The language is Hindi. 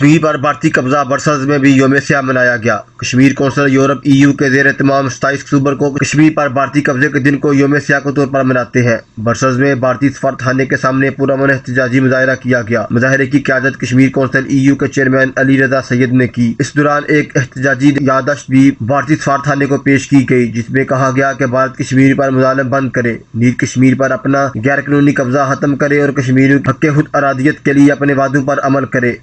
कश्मीर पर भारतीय कब्जा बरसज में भी योम स्या मनाया गया। कश्मीर कौंसिल यूरोप, ईयू के जेर तमाम सताईस अक्टूबर को कश्मीर पर भारतीय कब्जे के दिन को योम स्या के तौर पर मनाते हैं। बरसज में भारतीय सफारतखाने के सामने पूरा मन एहतजाजी मुजाहरा किया गया। मुजाहरे की क्यादत कश्मीर कौंसिल ईयू के चेयरमैन अली रजा सैयद ने की। इस दौरान एक एहतजाजी यादश्त भी भारतीय सफारतखाने को पेश की गई, जिसमें कहा गया कि भारत कश्मीर पर मुजालम बंद करे नीर कश्मीर पर अपना गैर कानूनी कब्जा खत्म करे और कश्मीर हक खुद अरादियत के लिए अपने वादों पर अमल करे।